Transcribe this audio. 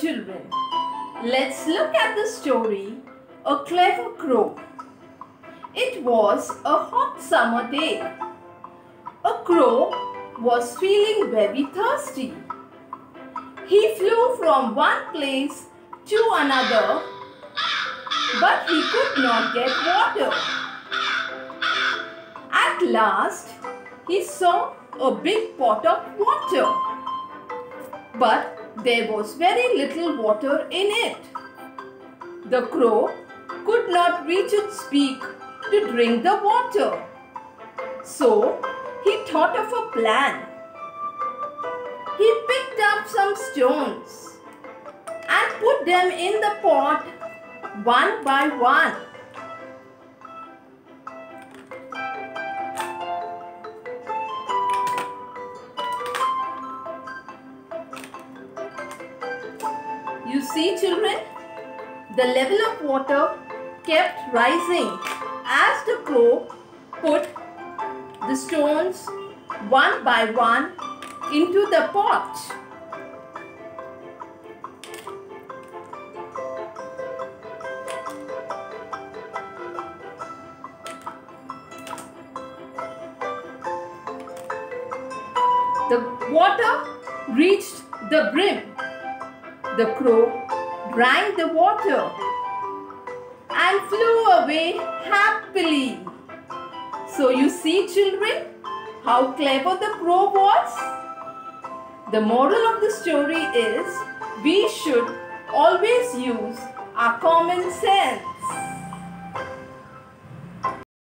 children, let's look at the story A Clever Crow. It was a hot summer day. A crow was feeling very thirsty. He flew from one place to another, but he could not get water. At last, he saw a big pot of water. But there was very little water in it. The crow could not reach its beak to drink the water. So he thought of a plan. He picked up some stones and put them in the pot one by one. You see children, the level of water kept rising as the crow put the stones one by one into the pot. The water reached the brim. The crow drank the water and flew away happily. So you see children how clever the crow was? The moral of the story is we should always use our common sense.